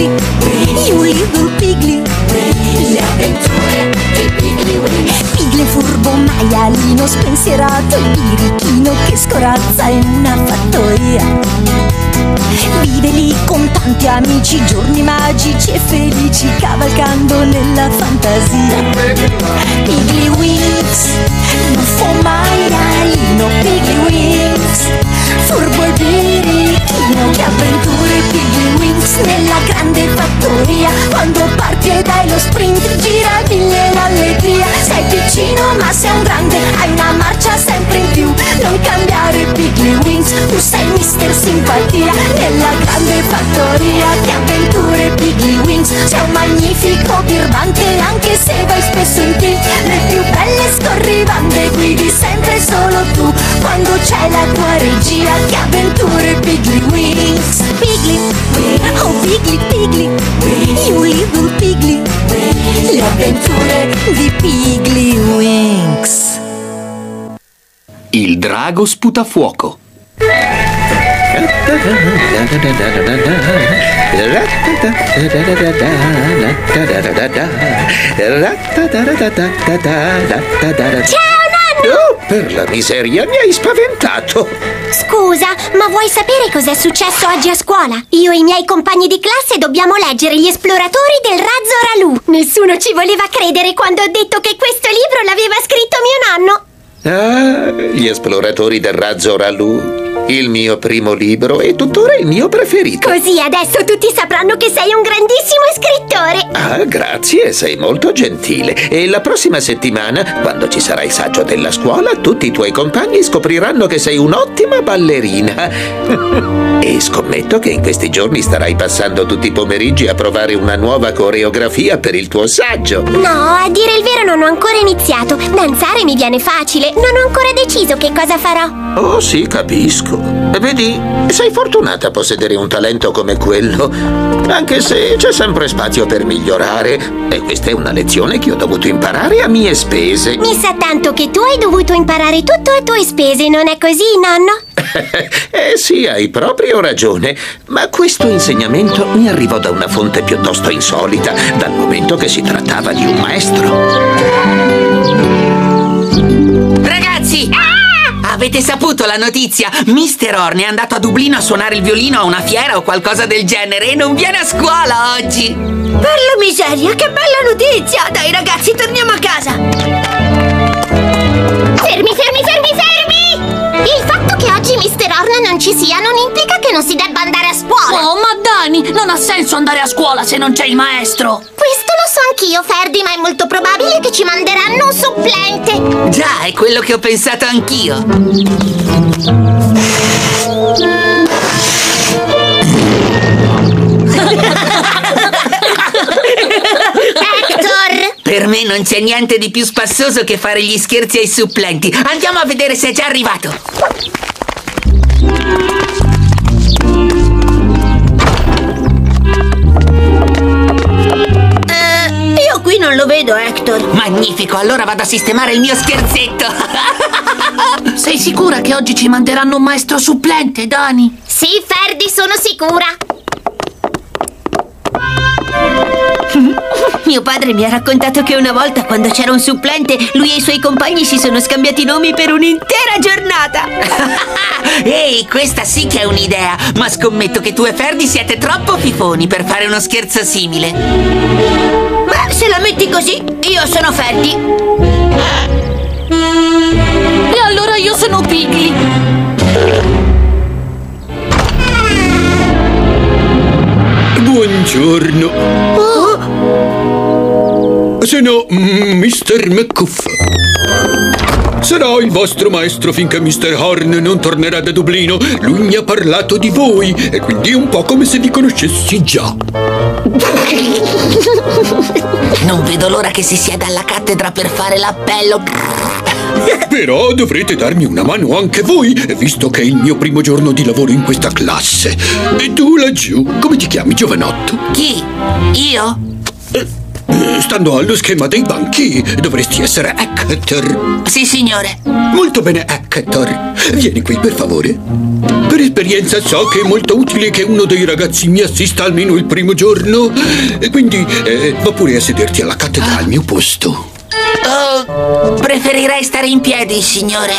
Pigli, you little Pigli. Le avventure di Pigli Wings. Pigli è furbo, maialino, spensierato, birichino che scorazza in una fattoria. Vive lì con tanti amici, giorni magici e felici, cavalcando nella fantasia. Pigli Wings, buffo maialino, Pigli Wings, furbo e birichino, che Pigli Wings nella grande fattoria. Quando parti e dai lo sprint, gira mille l'allegria. Sei piccino ma sei un grande, hai una marcia sempre in più. Non cambiare Pigli Wings, tu sei mister simpatia. Nella grande fattoria, che avventure Pigli Wings. Sei un magnifico birbante anche se vai spesso in tilt. Le più belle scorribande guidi sempre solo tu. Quando c'è la tua regia, che avventure Pigli Wings. Pigli, oh Pigli, Pigli, you little Pigli. Le avventure di Pigli Wings. Il drago sputafuoco. Ciao nonno! Oh, per la miseria, mi hai spaventato! Scusa, ma vuoi sapere cos'è successo oggi a scuola? Io e i miei compagni di classe dobbiamo leggere Gli esploratori del razzo Ralu. Nessuno ci voleva credere quando ho detto che questo libro l'aveva scritto mio nonno. Ah, gli esploratori del razzo Ralu. Il mio primo libro e tuttora il mio preferito. Così adesso tutti sapranno che sei un grandissimo scrittore. Ah, grazie, sei molto gentile. E la prossima settimana, quando ci sarà il saggio della scuola, tutti i tuoi compagni scopriranno che sei un'ottima ballerina. e scommetto che in questi giorni starai passando tutti i pomeriggi a provare una nuova coreografia per il tuo saggio. No, a dire il vero non ho ancora iniziato. Danzare mi viene facile. Non ho ancora deciso che cosa farò. Oh, sì, capisco. Vedi, sei fortunata a possedere un talento come quello, anche se c'è sempre spazio per migliorare. E questa è una lezione che ho dovuto imparare a mie spese. Mi sa tanto che tu hai dovuto imparare tutto a tue spese, non è così, nonno? eh sì, hai proprio ragione, ma questo insegnamento mi arrivò da una fonte piuttosto insolita, dal momento che si trattava di un maestro. Ragazzi! Avete saputo la notizia? Mister Horn è andato a Dublino a suonare il violino a una fiera o qualcosa del genere e non viene a scuola oggi! Per la miseria, che bella notizia! Dai ragazzi, torniamo a casa! Fermi, fermi, fermi, fermi! Il fatto che oggi Mister Horn non ci sia non implica che non si debba andare a scuola. Oh, ma Dani, non ha senso andare a scuola se non c'è il maestro! Questo lo so anch'io, Ferdi, ma è molto probabile che ci manderanno un supplente. Già, è quello che ho pensato anch'io! Per me non c'è niente di più spassoso che fare gli scherzi ai supplenti. Andiamo a vedere se è già arrivato. Eh, io qui non lo vedo, Hector. Magnifico, allora vado a sistemare il mio scherzetto. Sei sicura che oggi ci manderanno un maestro supplente, Dani? Sì, Ferdi, sono sicura. Mio padre mi ha raccontato che una volta, quando c'era un supplente, lui e i suoi compagni si sono scambiati nomi per un'intera giornata. Ehi, questa sì che è un'idea, ma scommetto che tu e Ferdi siete troppo fifoni per fare uno scherzo simile. Ma se la metti così, io sono Ferdi. Mr. McCuff. Sarò il vostro maestro finché Mr. Horn non tornerà da Dublino. Lui mi ha parlato di voi e quindi è un po' come se vi conoscessi già. Non vedo l'ora che si sieda alla cattedra per fare l'appello. Però dovrete darmi una mano anche voi, visto che è il mio primo giorno di lavoro in questa classe. E tu laggiù, come ti chiami, giovanotto? Chi? Io? Stando allo schema dei banchi, dovresti essere Hector. Sì, signore. Molto bene, Hector. Vieni qui, per favore. Per esperienza so che è molto utile che uno dei ragazzi mi assista almeno il primo giorno. E quindi eh, va pure a sederti alla cattedra al mio posto. Oh, preferirei stare in piedi, signore.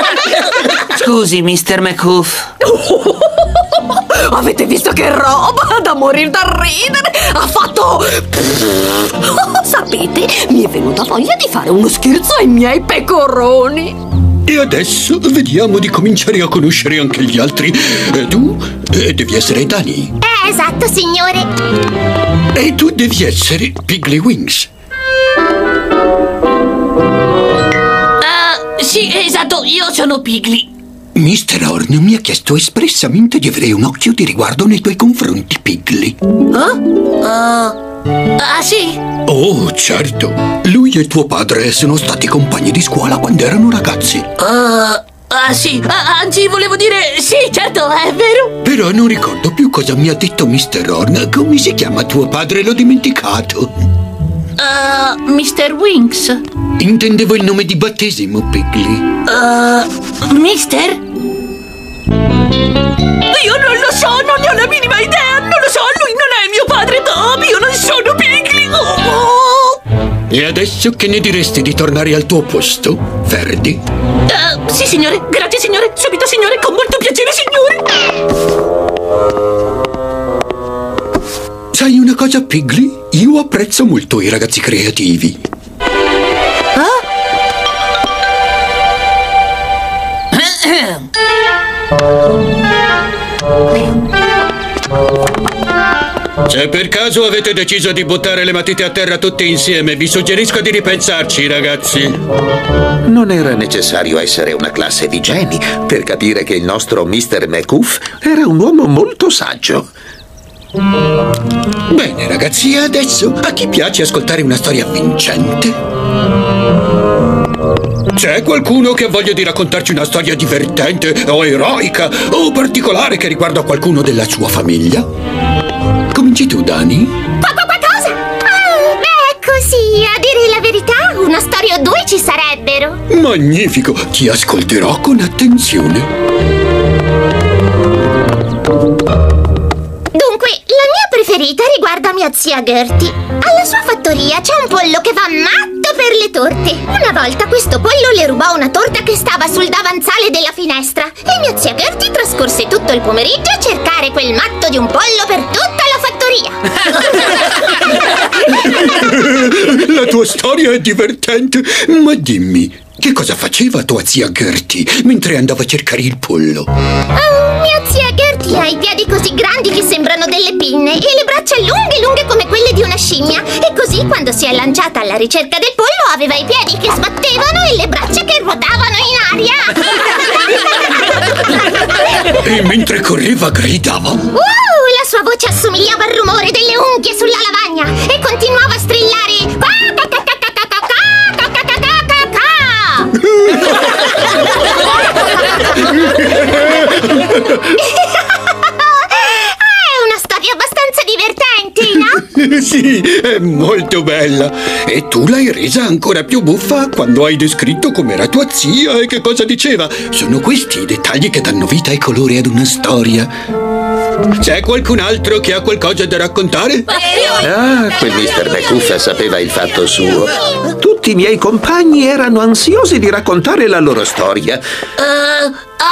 Scusi, Mr. McCuff. Avete visto che roba? Da morire da ridere! Ha fatto... Sapete, mi è venuta voglia di fare uno scherzo ai miei pecoroni! E adesso vediamo di cominciare a conoscere anche gli altri. Eh, tu eh, devi essere Dani. Eh, esatto, signore. E tu devi essere Piggly Wings. Sì, esatto, io sono Pigli. Mr. Horn mi ha chiesto espressamente di avere un occhio di riguardo nei tuoi confronti, Piggly. Ah, sì? Oh, certo. Lui e tuo padre sono stati compagni di scuola quando erano ragazzi. Ah, ah, sì, Ah, anzi, volevo dire... Sì, certo, è vero. Però non ricordo più cosa mi ha detto Mr. Horn. Come si chiama tuo padre? L'ho dimenticato. Ah, Mr. Winks. Intendevo il nome di battesimo, Piggly. Ah, mister? Io non lo so, non ne ho la minima idea, non lo so, lui non è mio padre Bob, io non sono Pigli. Oh. E adesso che ne diresti di tornare al tuo posto, Ferdi? Ah, sì, signore, grazie, signore, subito, signore, con molto piacere, signore. Sai una cosa, Piggly? Io apprezzo molto i ragazzi creativi. Se per caso avete deciso di buttare le matite a terra tutte insieme, vi suggerisco di ripensarci, ragazzi. Non era necessario essere una classe di geni per capire che il nostro Mr. McCuff era un uomo molto saggio. Bene, ragazzi, adesso a chi piace ascoltare una storia vincente? C'è qualcuno che ha voglia di raccontarci una storia divertente o eroica o particolare che riguarda qualcuno della sua famiglia? Cominci tu, Dani? Qua, cosa? Ah, beh, così, a dire la verità, una storia o due ci sarebbero. Magnifico, ti ascolterò con attenzione. Preferita riguarda mia zia Gertie. Alla sua fattoria c'è un pollo che va matto per le torte. Una volta questo pollo le rubò una torta che stava sul davanzale della finestra e mia zia Gertie trascorse tutto il pomeriggio a cercare quel matto di un pollo per tutta la fattoria. La tua storia è divertente, ma dimmi, che cosa faceva tua zia Gertie mentre andava a cercare il pollo? Oh, mia zia Gertie ha i piedi così grandi che sembrano delle pinne e le braccia lunghe lunghe come quelle di una scimmia. E così quando si è lanciata alla ricerca del pollo aveva i piedi che sbattevano e le braccia che ruotavano in aria. E mentre correva gridava? Uh, la sua voce assomigliava al rumore delle unghie sulla lavagna e continuava a strillare. sì, è molto bella. E tu l'hai resa ancora più buffa quando hai descritto com'era tua zia e che cosa diceva. Sono questi i dettagli che danno vita e colore ad una storia. C'è qualcun altro che ha qualcosa da raccontare? Ah, quel Mr. McCuff sapeva il fatto suo. Tutti i miei compagni erano ansiosi di raccontare la loro storia. Eh,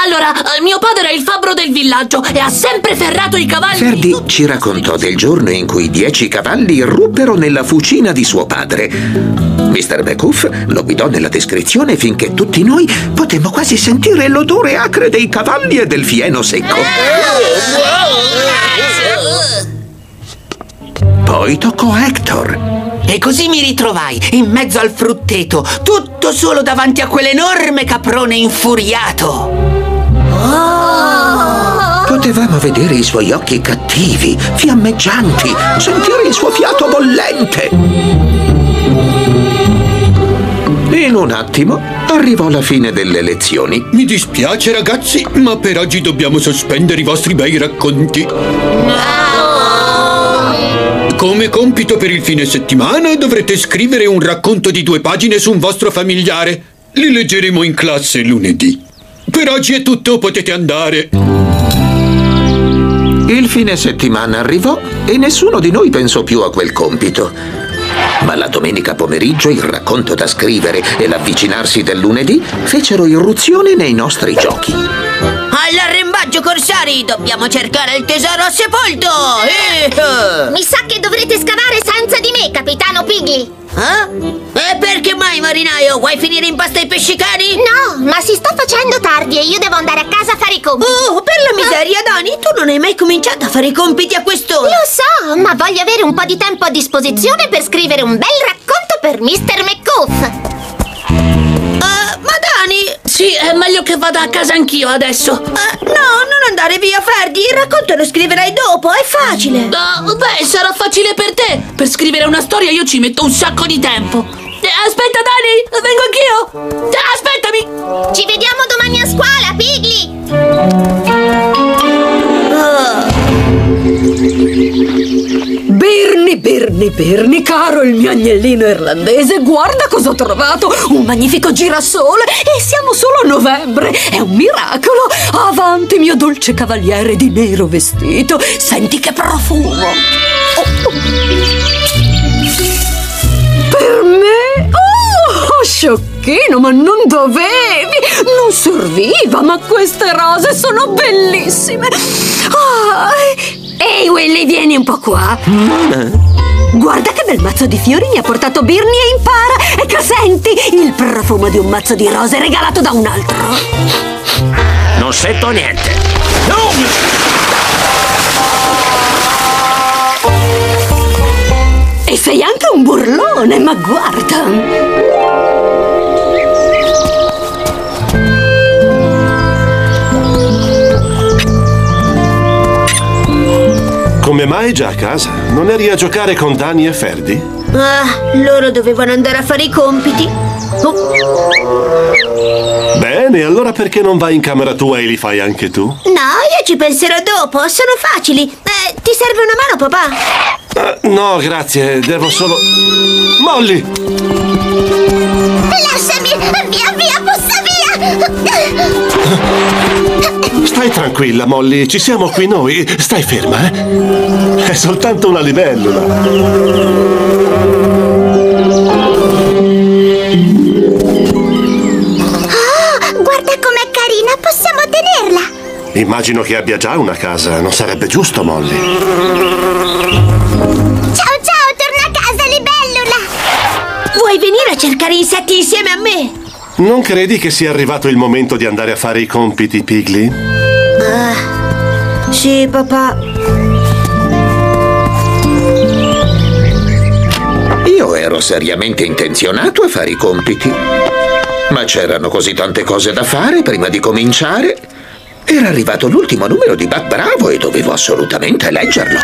allora, eh, mio padre è il fabbro del villaggio e ha sempre ferrato i cavalli. Ferdi ci raccontò del giorno in cui dieci cavalli irruppero nella fucina di suo padre. Mr. McCuff lo guidò nella descrizione finché tutti noi potemmo quasi sentire l'odore acre dei cavalli e del fieno secco. Poi toccò a Hector. E così mi ritrovai in mezzo al frutteto, tutto solo davanti a quell'enorme caprone infuriato. Potevamo vedere i suoi occhi cattivi, fiammeggianti, sentire il suo fiato bollente. In In un attimo arrivò la fine delle lezioni. Mi dispiace ragazzi, ma per oggi dobbiamo sospendere i vostri bei racconti. Come compito per il fine settimana dovrete scrivere un racconto di due pagine su un vostro familiare. Li leggeremo in classe lunedì. Per oggi è tutto, potete andare. Il fine settimana arrivò e nessuno di noi pensò più a quel compito. Ma la domenica pomeriggio il racconto da scrivere e l'avvicinarsi del lunedì fecero irruzione nei nostri giochi. Corsari! Dobbiamo cercare il tesoro sepolto! Eh! Mi sa che dovrete scavare senza di me, capitano Pigli. Eh? E perché mai, marinaio? Vuoi finire in pasta ai pescicani? No, ma si sta facendo tardi e io devo andare a casa a fare i compiti. Oh, per la miseria, Dani, tu non hai mai cominciato a fare i compiti a quest'ora! Lo so, ma voglio avere un po' di tempo a disposizione per scrivere un bel racconto per Mr. McCuff. Sì, è meglio che vada a casa anch'io adesso. eh, no, non andare via, Ferdi! Il racconto lo scriverai dopo, è facile! Ah, beh, sarà facile per te. Per scrivere una storia io ci metto un sacco di tempo. Eh, aspetta, Dani, vengo anch'io. Eh, Birni, Birni, caro il mio agnellino irlandese, guarda cosa ho trovato! Un magnifico girasole e siamo solo a novembre! È un miracolo! Avanti, mio dolce cavaliere di nero vestito! Senti che profumo! Per me? Oh, sciocchino, ma non dovevi! Non serviva, ma queste rose sono bellissime! Ah, Ehi, Willy, vieni un po' qua! Guarda che bel mazzo di fiori mi ha portato Birni e impara! Ecco, senti! Il profumo di un mazzo di rose regalato da un altro! Non sento niente. E sei anche un burlone, ma guarda! Come mai già a casa? Non eri a giocare con Dani e Ferdi? Ah, loro dovevano andare a fare i compiti. Oh, Bene, allora perché non vai in camera tua e li fai anche tu? no, io ci penserò dopo, sono facili. Eh, ti serve una mano, papà? Ah, no, grazie, devo solo... Molly! Lasciami! Via, via, bussa via! Stai tranquilla, Molly, ci siamo qui noi. Stai ferma, eh? È soltanto una libellula. Oh, guarda com'è carina, possiamo tenerla! Immagino che abbia già una casa, non sarebbe giusto, Molly? Ciao ciao, torna a casa, libellula! Vuoi venire a cercare insetti insieme a me? Non credi che sia arrivato il momento di andare a fare i compiti, Pigli? Sì, papà. Io ero seriamente intenzionato a fare i compiti. Ma c'erano così tante cose da fare prima di cominciare. Era arrivato l'ultimo numero di Buck Bravo e dovevo assolutamente leggerlo.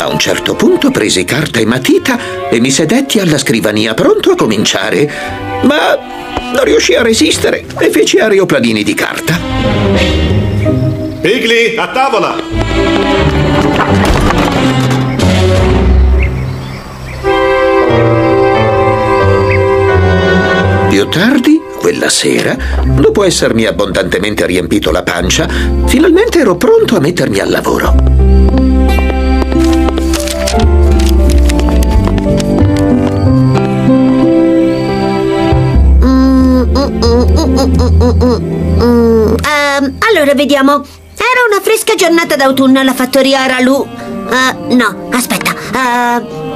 A un certo punto presi carta e matita e mi sedetti alla scrivania pronto a cominciare. Ma non riuscii a resistere e feci aeroplanini di carta. Pigli, a tavola! Più tardi, quella sera, dopo essermi abbondantemente riempito la pancia, finalmente ero pronto a mettermi al lavoro. Ehm, allora, vediamo. Era una fresca giornata d'autunno alla fattoria Aralu. Eh, no, aspetta. Eh,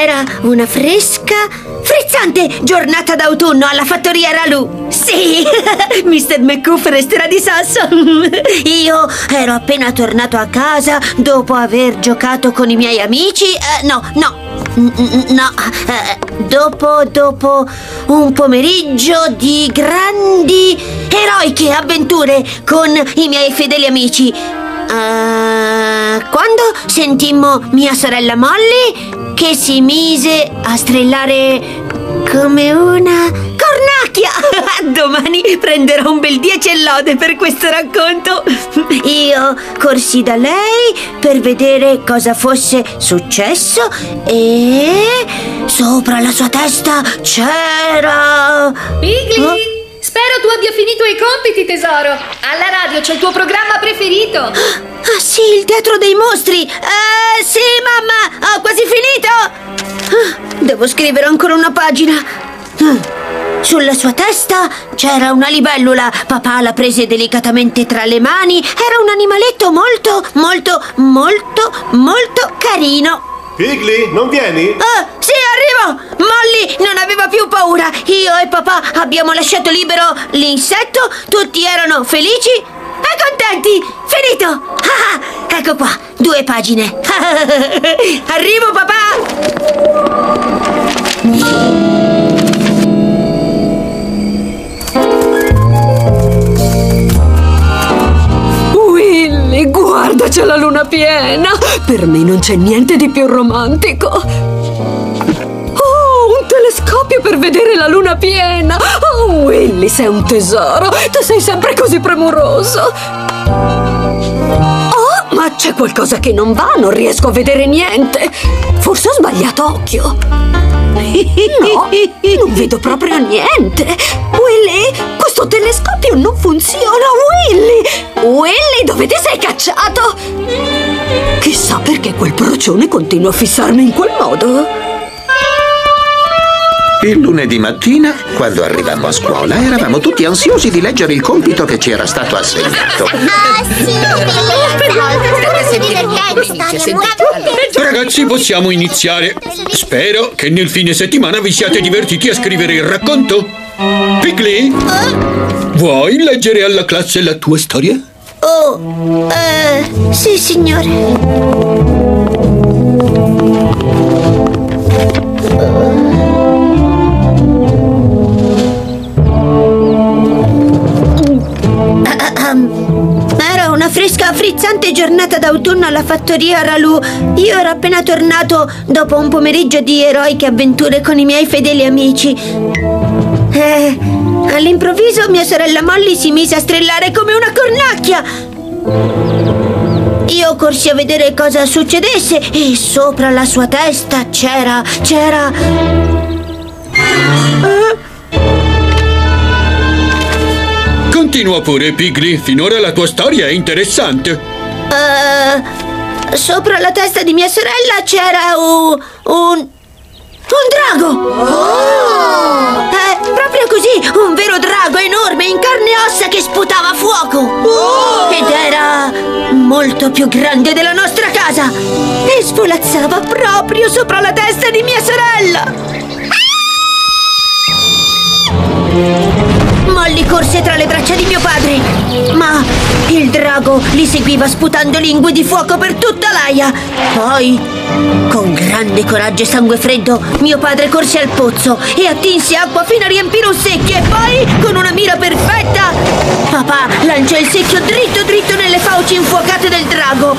era una fresca, frizzante giornata d'autunno alla fattoria Ralu. Sì, Mr. McCuff resterà di sasso. Io ero appena tornato a casa dopo aver giocato con i miei amici. Eh, no, no. No, eh, dopo, dopo un pomeriggio di grandi, eroiche avventure con i miei fedeli amici. Eh, quando sentimmo mia sorella Molly che si mise a strillare come una cornacchia. Domani prenderò un bel 10 e lode per questo racconto. Io corsi da lei per vedere cosa fosse successo e sopra la sua testa c'era... Pigli! Oh. Spero tu abbia finito i compiti, tesoro. Alla radio c'è il tuo programma preferito. Ah sì, il teatro dei mostri! Devo scrivere ancora una pagina. Ah, Sulla sua testa c'era una libellula. Papà la prese delicatamente tra le mani. Era un animaletto molto, molto, molto, molto carino. Pigli, non vieni? Ah, sì, arrivo! Molly non aveva più paura. Io e papà abbiamo lasciato libero l'insetto. Tutti erano felici e contenti. Finito! Ah, ecco qua, due pagine. Arrivo, papà! Willy, guarda, c'è la luna piena! Per me non c'è niente di più romantico! Telescopio per vedere la luna piena! Oh, Willy, sei un tesoro! Tu sei sempre così premuroso! Oh, ma c'è qualcosa che non va, non riesco a vedere niente! Forse ho sbagliato occhio! No, non vedo proprio niente! Willy, questo telescopio non funziona! Willy! Willy, dove ti sei cacciato? Chissà perché quel procione continua a fissarmi in quel modo! Il lunedì mattina, quando arrivammo a scuola, eravamo tutti ansiosi di leggere il compito che ci era stato assegnato. Ah sì, Ragazzi, possiamo iniziare. Spero che nel fine settimana vi siate divertiti a scrivere il racconto. Pigli, vuoi leggere alla classe la tua storia? Oh, eh, sì, signore. Frizzante giornata d'autunno alla fattoria Ralu. Io ero appena tornato dopo un pomeriggio di eroiche avventure con i miei fedeli amici. Eh, all'improvviso mia sorella Molly si mise a strillare come una cornacchia. Io corsi a vedere cosa succedesse e sopra la sua testa c'era. c'era. Continua pure, Pigli. Finora la tua storia è interessante. Eh, sopra la testa di mia sorella c'era un. un. un drago! Eh, proprio così, un vero drago enorme in carne e ossa che sputava fuoco! Ed era molto più grande della nostra casa! E svolazzava proprio sopra la testa di mia sorella! Molly corse tra le braccia di mio padre, ma il drago li seguiva sputando lingue di fuoco per tutta l'aia. Poi, con grande coraggio e sangue freddo, mio padre corse al pozzo e attinse acqua fino a riempire un secchio e poi, con una mira perfetta, papà lanciò il secchio dritto dritto nelle fauci infuocate del drago.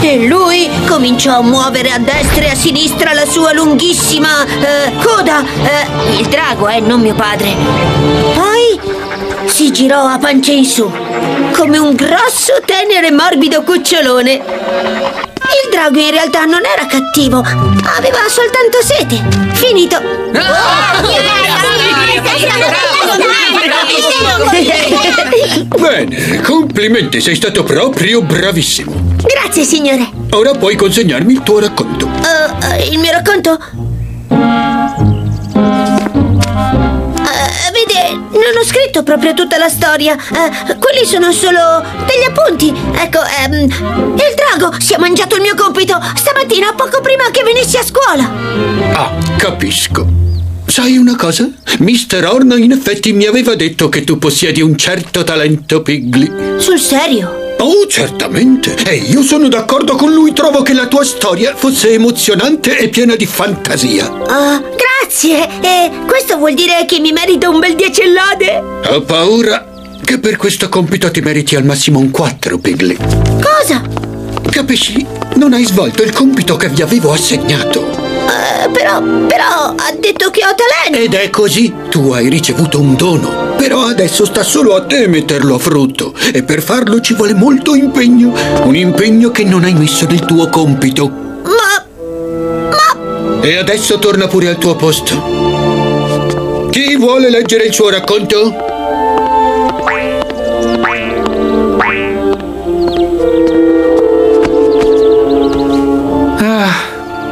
E lui cominciò a muovere a destra e a sinistra la sua lunghissima eh, coda. Eh, il drago, eh, non mio padre. Si girò a pancia in su, come un grosso, tenero e morbido cucciolone. Il drago in realtà non era cattivo, aveva soltanto sete. Finito. Bene, complimenti, sei stato proprio bravissimo. Grazie, signore. Ora puoi consegnarmi il tuo racconto. Eh, eh, il mio racconto? Non ho scritto proprio tutta la storia. Eh, quelli sono solo degli appunti. Ecco, ehm, il drago si è mangiato il mio compito stamattina poco prima che venissi a scuola. Ah, capisco. Sai una cosa? Mister Horn in effetti mi aveva detto che tu possiedi un certo talento, Pigli. Sul serio? Oh, certamente. E io sono d'accordo con lui. Trovo che la tua storia fosse emozionante e piena di fantasia. Ah, grazie. E questo vuol dire che mi merito un bel 10 e lode? Ho paura che per questo compito ti meriti al massimo un 4, Pigli. Cosa? Capisci? Non hai svolto il compito che vi avevo assegnato. Eh, però, però ha detto che ho talento. Ed è così. Tu hai ricevuto un dono. Però adesso sta solo a te metterlo a frutto. E per farlo ci vuole molto impegno. Un impegno che non hai messo nel tuo compito. E adesso torna pure al tuo posto. Chi vuole leggere il suo racconto? Ah,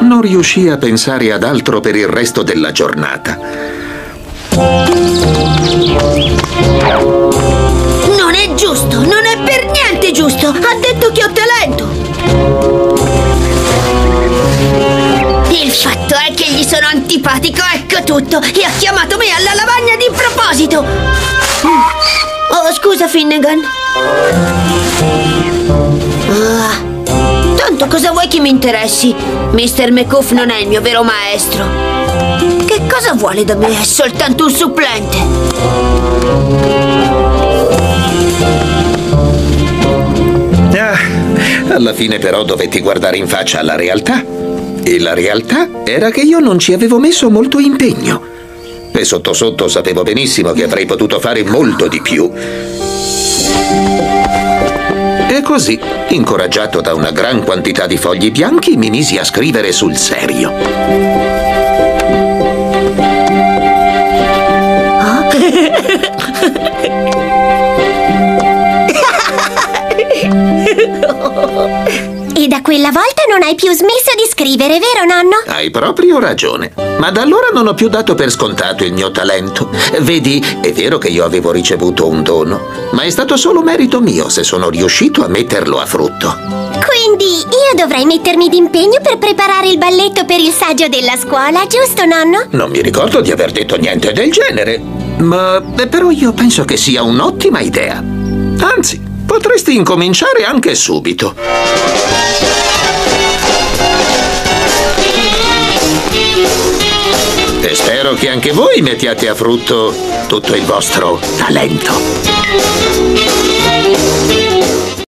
non riuscii a pensare ad altro per il resto della giornata. Non è giusto, non è per niente giusto. Il fatto è che gli sono antipatico, ecco tutto. E ha chiamato me alla lavagna di proposito. Oh, scusa, Finnegan. Ah, tanto cosa vuoi che mi interessi? Mr. McCuff non è il mio vero maestro. Che cosa vuole da me? È soltanto un supplente. Ah, alla fine però dovetti guardare in faccia alla realtà. E la realtà era che io non ci avevo messo molto impegno. E sotto sotto sapevo benissimo che avrei potuto fare molto di più. E così, incoraggiato da una gran quantità di fogli bianchi, mi misi a scrivere sul serio. E da quella volta non hai più smesso di scrivere, vero nonno? Hai proprio ragione. Ma da allora non ho più dato per scontato il mio talento. Vedi, è vero che io avevo ricevuto un dono, ma è stato solo merito mio se sono riuscito a metterlo a frutto. Quindi io dovrei mettermi d'impegno per preparare il balletto per il saggio della scuola, giusto nonno? Non mi ricordo di aver detto niente del genere. Ma eh, però io penso che sia un'ottima idea. Anzi, potresti incominciare anche subito. E spero che anche voi mettiate a frutto tutto il vostro talento.